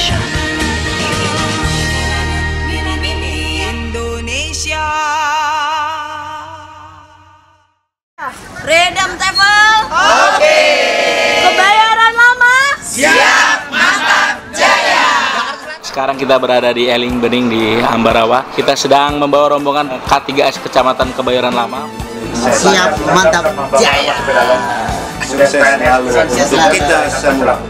Indonesia. Indonesia. Redam Table. Oke. Okay. Kebayaran lama. Siap, mantap, jaya. Sekarang kita berada di Eling Bening di Ambarawa. Kita sedang membawa rombongan K3S Kecamatan Kebayoran Lama. Siap, mantap, jaya. Sukses selalu untuk kita semua.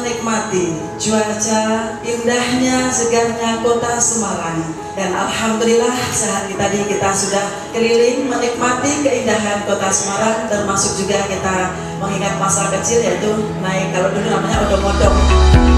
menikmati cuaca indahnya segarnya kota Semarang dan alhamdulillah saat sehari tadi kita sudah keliling menikmati keindahan kota Semarang termasuk juga kita mengingat masa kecil yaitu naik kalau dulu namanya odong-odong.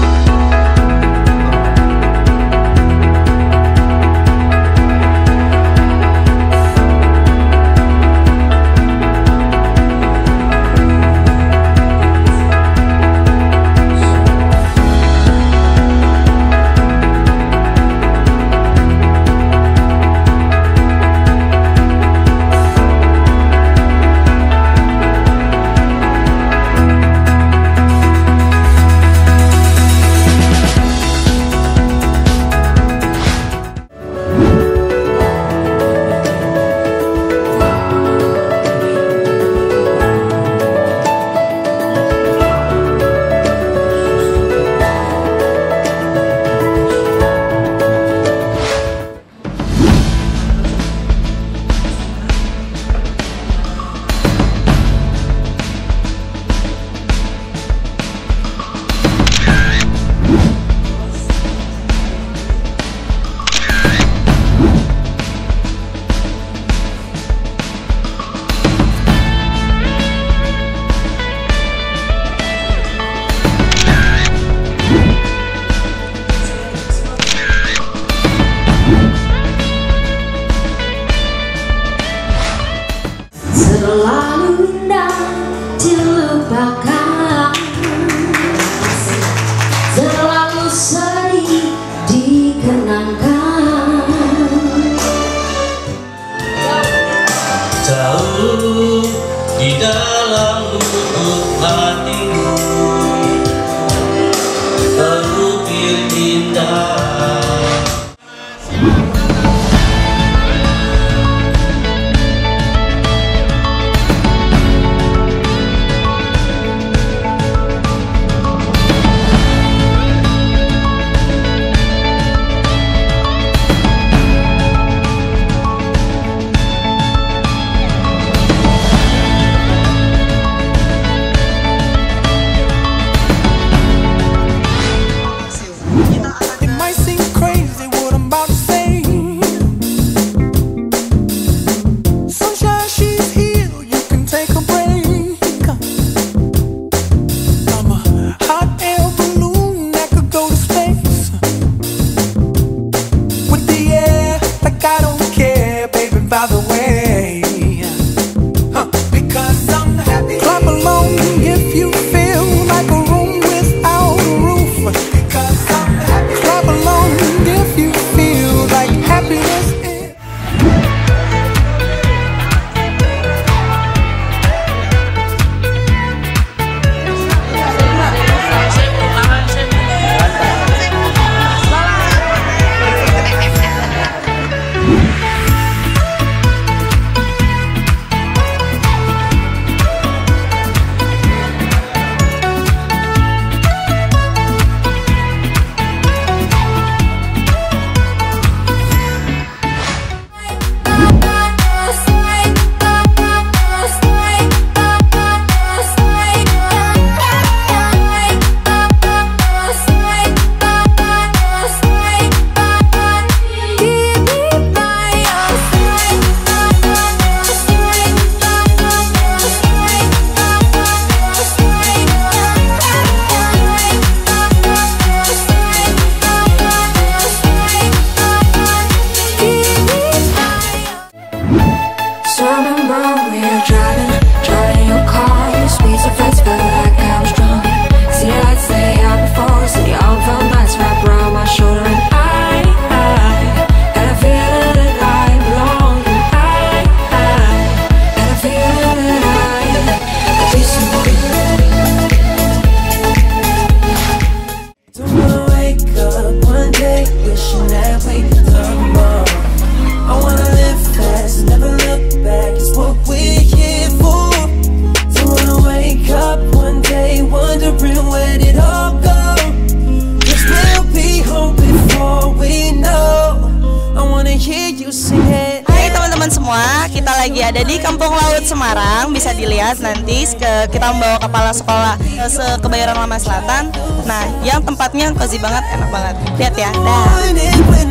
Ke, kita membawa kepala sekolah ke se- Kebayoran Lama Selatan. Nah, yang tempatnya cozy banget, enak banget. Lihat ya. Dah.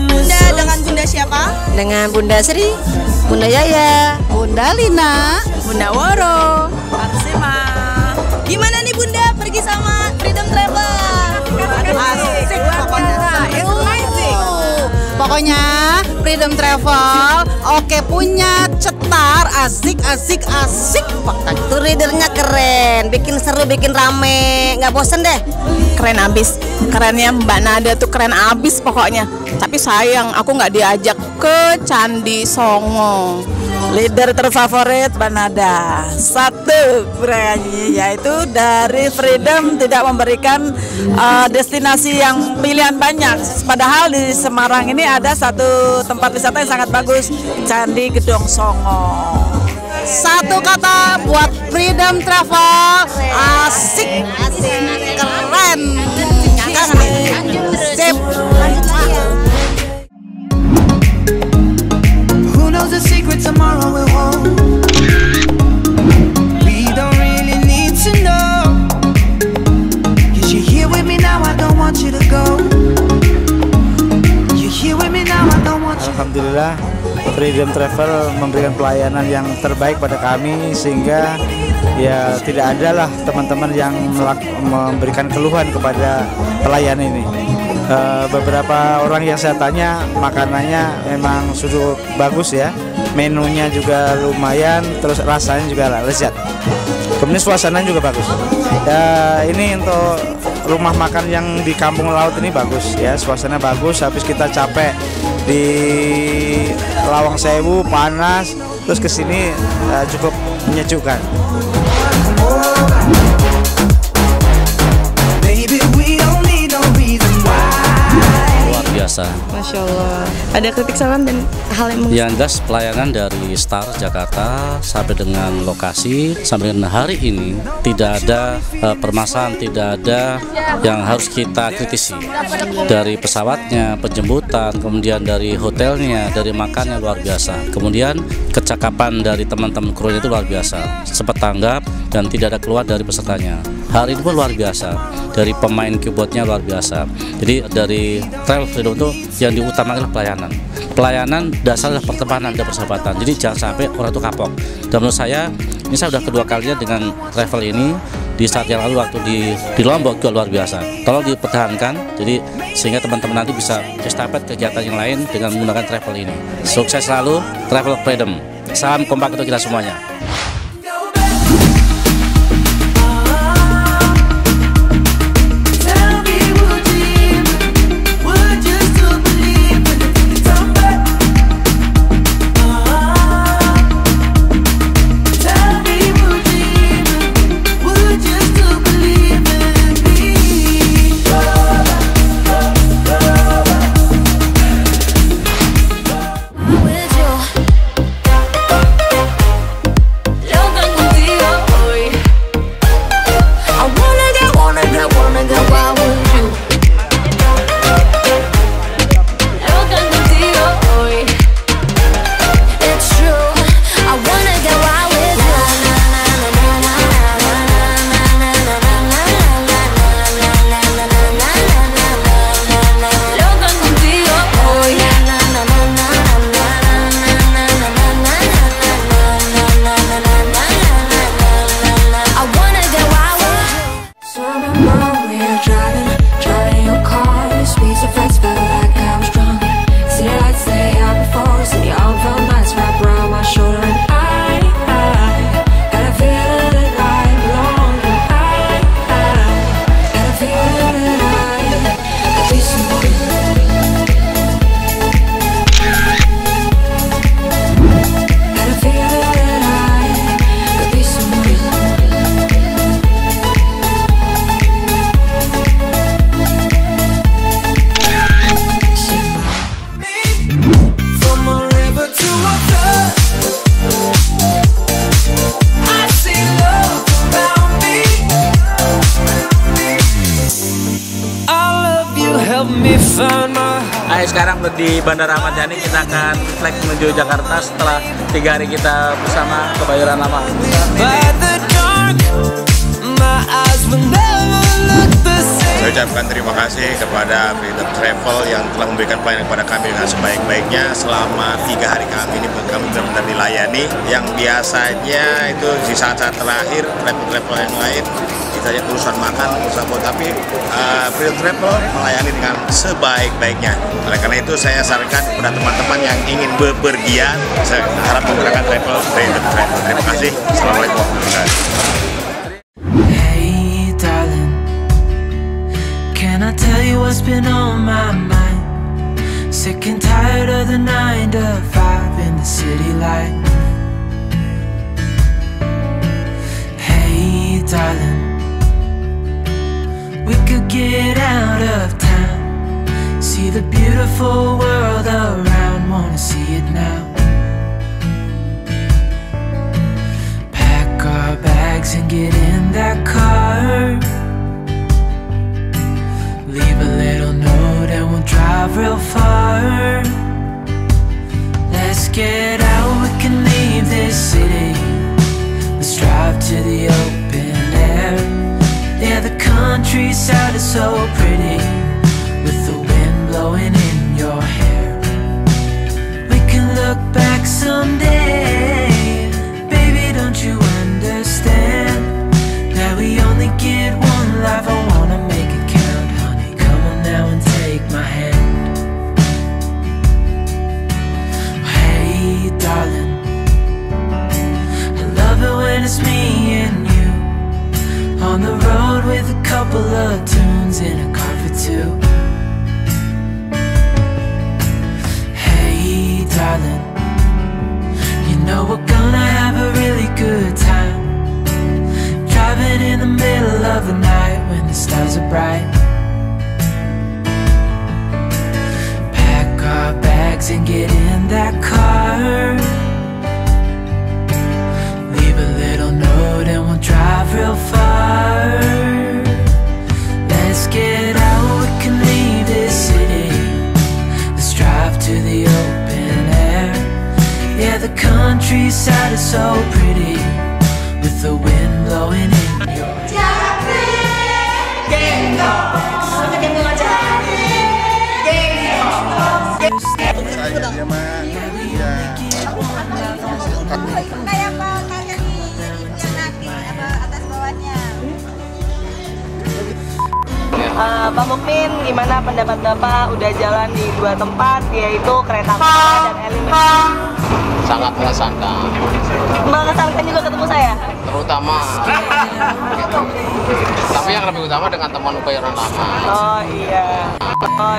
Bunda dengan Bunda siapa? dengan Bunda Sri, Bunda Yaya, Bunda Lina, Bunda Woro. Arsima. Gimana nih Bunda pergi sama Freedom Travel? Asik pokoknya. Pokoknya Freedom Travel, oke punya cetar, asik, asik, asik. Tuh readernya keren, bikin seru, bikin rame, nggak bosen deh. Keren abis. Kerennya Mbak Nada tuh keren abis pokoknya. Tapi sayang aku nggak diajak ke Candi Songo. Leader terfavorit Banada Satu berani yaitu dari Freedom tidak memberikan uh, destinasi yang pilihan banyak Padahal di Semarang ini ada satu tempat wisata yang sangat bagus Candi Gedong Songo Satu kata buat Freedom Travel, asik, keren. Kangen. Sip. Freedom Travel memberikan pelayanan yang terbaik pada kami sehingga ya tidak ada lah teman-teman yang memberikan keluhan kepada pelayan ini. Eh, beberapa orang yang saya tanya makanannya memang sudah bagus ya, menunya juga lumayan, terus rasanya juga lezat. Kemudian suasananya juga bagus. Ya ini untuk rumah makan yang di kampung laut ini bagus ya, suasana bagus. Habis kita capek di Lawang Sewu panas, terus ke sini eh, cukup menyejukkan. Biasa. Masya Allah. Ada kritik saran dan hal yang Yang jelas pelayanan dari Star Jakarta sampai dengan lokasi sampai dengan hari ini tidak ada eh, permasalahan, tidak ada yang harus kita kritisi dari pesawatnya, penjemputan, kemudian dari hotelnya, dari makannya luar biasa. Kemudian kecakapan dari teman-teman krunya itu luar biasa, cepat tanggap dan tidak ada keluar dari pesertanya. Hari ini pun luar biasa dari pemain keyboardnya luar biasa. Jadi dari Travel Freedom itu yang diutamakan pelayanan. Pelayanan dasar adalah pertemanan dan persahabatan. Jadi jangan sampai orang itu kapok. Dan menurut saya ini saya sudah kedua kalinya dengan travel ini di saat yang lalu waktu di di Lombok juga luar biasa. Tolong dipertahankan jadi sehingga teman-teman nanti bisa estafet kegiatan yang lain dengan menggunakan travel ini. Sukses selalu Travel Freedom. Salam kompak untuk kita semuanya. Sekarang di Bandara Ahmad Yani kita akan flight menuju Jakarta setelah tiga hari kita bersama Kebayoran Lama. Saya ucapkan terima kasih kepada Freedom Travel yang telah memberikan pelayanan kepada kami dengan sebaik-baiknya selama tiga hari kami ini kami benar-benar dilayani yang biasanya itu di saat-saat terakhir travel-travel yang lain hanya urusan makan, urusan apa tapi uh, Freedom Travel melayani dengan sebaik-baiknya oleh karena itu saya sarankan kepada teman-teman yang ingin bepergian saya harap menggunakan travel Freedom Travel terima kasih Assalamualaikum been on my mind? Sick and tired of the nine to five in the city light. Get out of town, see the beautiful world around, wanna see it now. Pack our bags and get in that car. Leave a little note and we'll drive real far. Countryside is so pretty with the wind blowing in your hair. We can look back someday. Baby, don't you understand that we only get one life? I wanna make it count, honey. Come on now and take my hand. Hey, darling, I love it when it's me and you on the road couple of tunes in a car for two. Hey, darling. You know we're gonna have a really good time Driving in the middle of the night when the stars are bright Pack our bags and get in that car countryside is so pretty with the wind blowing in your Eh, Pak Mukmin, gimana pendapat Bapak udah jalan di dua tempat yaitu kereta api dan elemen? sangat mengesankan Mengesankan juga ketemu saya. terutama gitu. tapi yang lebih utama dengan teman kebayoran lama Oh iya. Oh.